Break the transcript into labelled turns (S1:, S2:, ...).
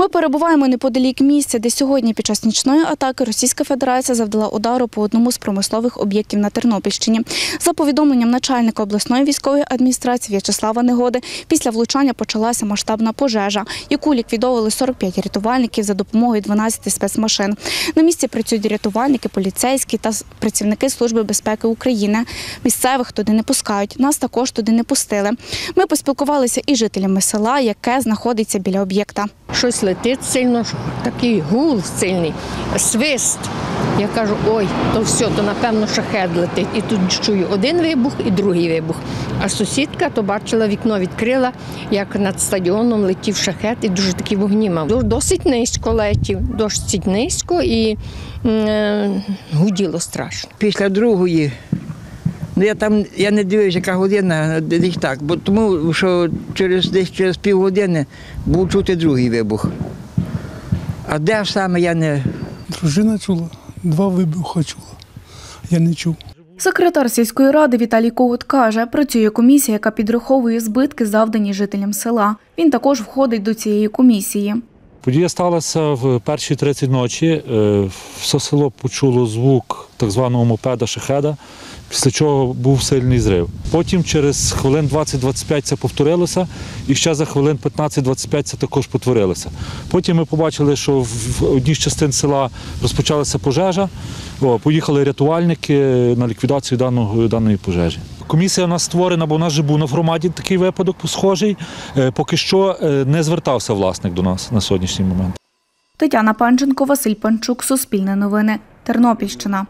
S1: Ми перебуваємо неподалік місця, де сьогодні під час нічної атаки Російська Федерація завдала удару по одному з промислових об'єктів на Тернопільщині. За повідомленням начальника обласної військової адміністрації В'ячеслава Негоди, після влучання почалася масштабна пожежа, яку ліквідовували 45 рятувальників за допомогою 12 спецмашин. На місці працюють рятувальники, поліцейські та працівники Служби безпеки України. Місцевих туди не пускають. Нас також туди не пустили. Ми поспілкувалися із жителями села, яке знаходиться біля об'єкта.
S2: Щось летить сильно, такий гул сильний, свист. Я кажу, ой, то все, то напевно шахет летить. І тут чую один вибух і другий вибух. А сусідка то бачила, вікно відкрила, як над стадіоном летів шахет і дуже такі вогні мав. Досить низько летів, досить низько і е, гуділо страшно.
S3: після другої. Ну, я там я не дивився, яка година, десь так, бо тому що через десь через півгодини був чути другий вибух. А де саме я не
S4: Дружина чула, два вибухи чула. Я не чув.
S1: Секретар сільської ради Віталій Когут каже, працює комісія, яка підраховує збитки, завдані жителям села. Він також входить до цієї комісії.
S5: Подія сталася в перші 30 ночі. Е, Все село почуло звук так званого мопеда шахеда, після чого був сильний зрив. Потім через хвилин 20-25 це повторилося, і ще за хвилин 15-25 це також повторилося. Потім ми побачили, що в одній з частин села розпочалася пожежа. Поїхали рятувальники на ліквідацію даної пожежі. Комісія у нас створена, бо у нас же був на громаді такий випадок схожий. Е, Поки що е, не звертався власник до нас на сьогоднішній момент.
S1: Тетяна Панченко, Василь Панчук, Суспільне новини, Тернопільщина.